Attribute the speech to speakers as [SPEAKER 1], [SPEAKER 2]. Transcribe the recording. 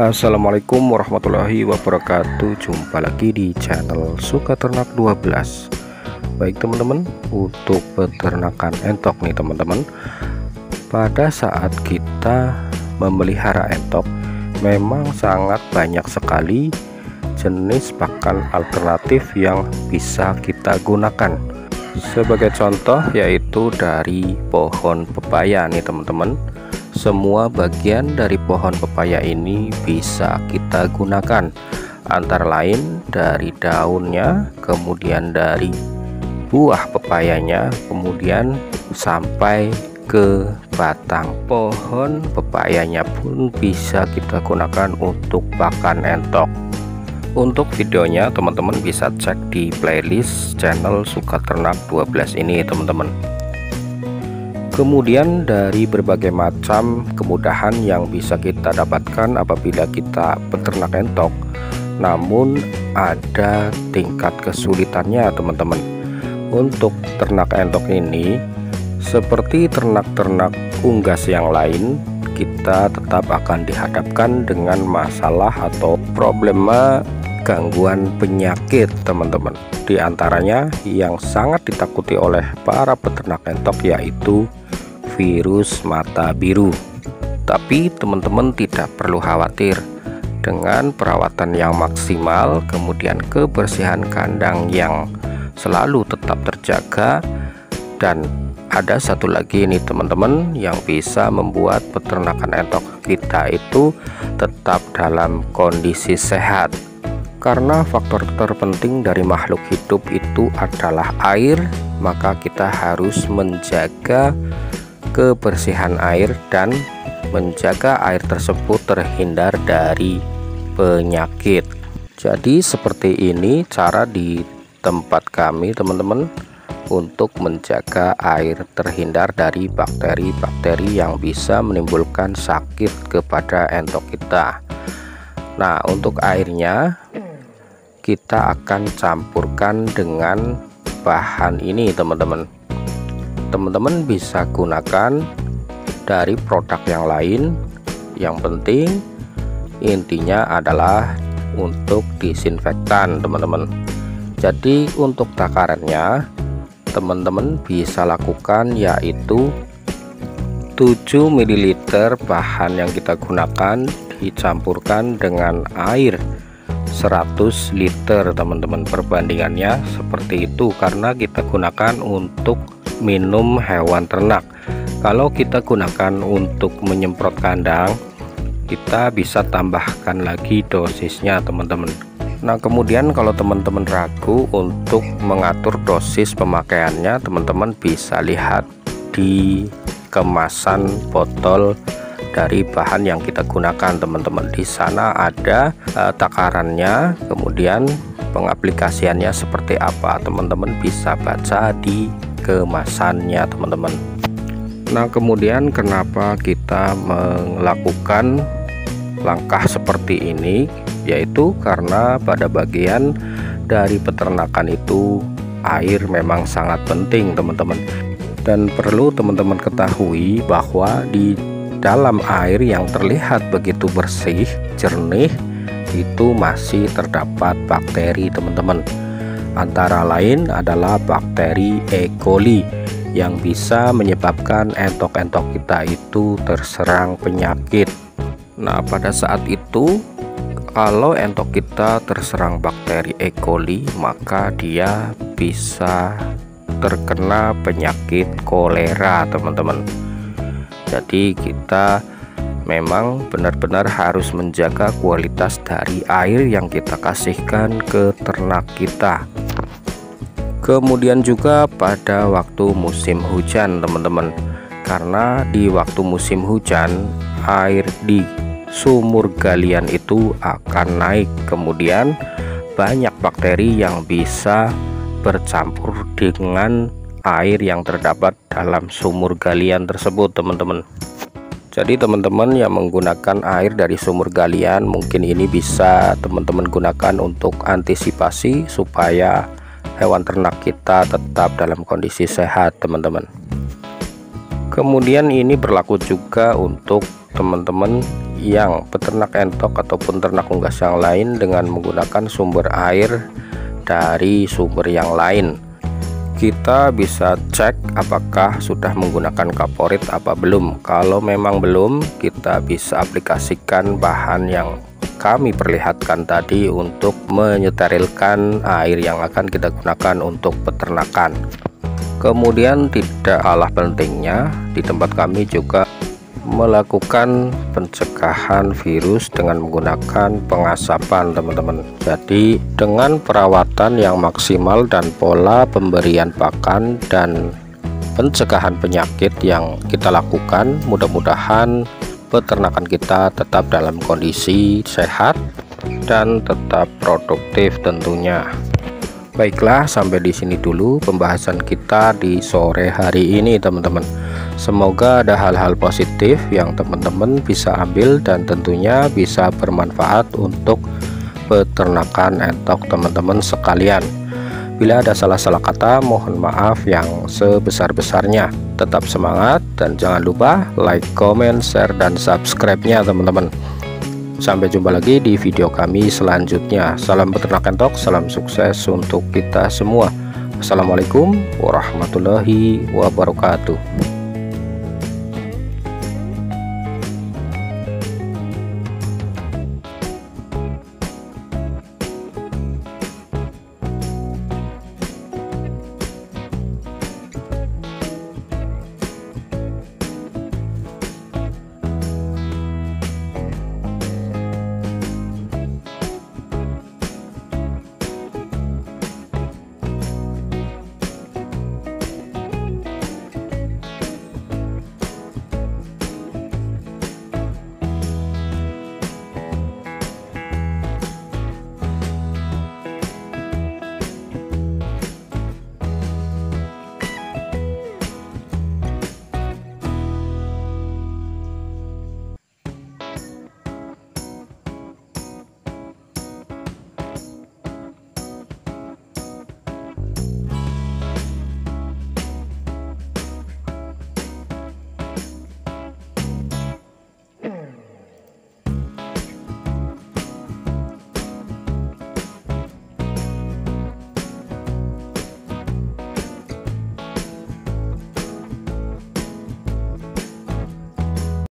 [SPEAKER 1] Assalamualaikum warahmatullahi wabarakatuh. Jumpa lagi di channel Suka Ternak 12 Baik teman-teman Untuk peternakan entok nih teman-teman. Pada saat kita memelihara entok Memang sangat banyak sekali Jenis pakan alternatif yang bisa kita gunakan. Sebagai contoh yaitu dari pohon pepaya nih teman-teman semua bagian dari pohon pepaya ini bisa kita gunakan. Antara lain dari daunnya kemudian dari buah pepayanya kemudian sampai ke batang. Pohon pepayanya pun bisa kita gunakan untuk pakan entok. Untuk videonya teman-teman bisa cek di playlist channel suka ternak 12 ini teman-teman Kemudian dari berbagai macam kemudahan yang bisa kita dapatkan apabila kita peternak entok Namun ada tingkat kesulitannya teman-teman. Untuk ternak entok ini Seperti ternak-ternak unggas yang lain Kita tetap akan dihadapkan dengan masalah atau problema gangguan penyakit teman-teman. Di antaranya yang sangat ditakuti oleh para peternak entok yaitu virus mata biru. Tapi teman-teman tidak perlu khawatir. Dengan perawatan yang maksimal kemudian kebersihan kandang yang selalu tetap terjaga. Dan ada satu lagi nih teman-teman yang bisa membuat peternakan entok kita itu tetap dalam kondisi sehat. Karena faktor terpenting dari makhluk hidup itu adalah air maka kita harus menjaga kebersihan air dan menjaga air tersebut terhindar dari penyakit. Jadi seperti ini cara di tempat kami teman-teman untuk menjaga air terhindar dari bakteri-bakteri yang bisa menimbulkan sakit kepada entok kita. Nah untuk airnya kita akan campurkan dengan bahan ini teman-teman teman-teman bisa gunakan dari produk yang lain. Yang penting intinya adalah untuk disinfektan teman-teman. Jadi untuk takarannya teman-teman bisa lakukan yaitu 7 ml bahan yang kita gunakan dicampurkan dengan air 100 liter teman-teman. Perbandingannya seperti itu karena kita gunakan untuk minum hewan ternak. Kalau kita gunakan untuk menyemprot kandang kita bisa tambahkan lagi dosisnya teman-teman. Nah kemudian kalau teman-teman ragu untuk mengatur dosis pemakaiannya teman-teman bisa lihat di kemasan botol dari bahan yang kita gunakan teman-teman. Di sana ada uh, takarannya kemudian pengaplikasiannya seperti apa teman-teman bisa baca di kemasannya teman-teman. Nah kemudian kenapa kita melakukan langkah seperti ini? Yaitu karena pada bagian dari peternakan itu air memang sangat penting teman-teman. Dan perlu teman-teman ketahui bahwa di dalam air yang terlihat begitu bersih jernih itu masih terdapat bakteri teman-teman antara lain adalah bakteri E. coli yang bisa menyebabkan entok-entok kita itu terserang penyakit nah pada saat itu kalau entok kita terserang bakteri E. coli maka dia bisa terkena penyakit kolera teman-teman jadi kita memang benar-benar harus menjaga kualitas dari air yang kita kasihkan ke ternak kita. Kemudian juga pada waktu musim hujan teman-teman. Karena di waktu musim hujan air di sumur galian itu akan naik. Kemudian banyak bakteri yang bisa bercampur dengan air yang terdapat dalam sumur galian tersebut teman-teman jadi teman-teman yang menggunakan air dari sumur galian mungkin ini bisa teman-teman gunakan untuk antisipasi supaya hewan ternak kita tetap dalam kondisi sehat teman-teman. Kemudian ini berlaku juga untuk teman-teman yang peternak entok ataupun ternak unggas yang lain dengan menggunakan sumber air dari sumber yang lain kita bisa cek apakah sudah menggunakan kaporit apa belum. Kalau memang belum kita bisa aplikasikan bahan yang kami perlihatkan tadi untuk menyeterilkan air yang akan kita gunakan untuk peternakan. Kemudian tidak kalah pentingnya di tempat kami juga melakukan pencegahan virus dengan menggunakan pengasapan teman-teman jadi dengan perawatan yang maksimal dan pola pemberian pakan dan pencegahan penyakit yang kita lakukan mudah-mudahan peternakan kita tetap dalam kondisi sehat dan tetap produktif tentunya Baiklah, sampai di sini dulu pembahasan kita di sore hari ini, teman-teman. Semoga ada hal-hal positif yang teman-teman bisa ambil dan tentunya bisa bermanfaat untuk peternakan entok teman-teman sekalian. Bila ada salah-salah kata, mohon maaf yang sebesar-besarnya. Tetap semangat dan jangan lupa like, comment, share, dan subscribe-nya teman-teman. Sampai jumpa lagi di video kami selanjutnya. Salam peternakan tok, salam sukses untuk kita semua. Assalamualaikum warahmatullahi wabarakatuh.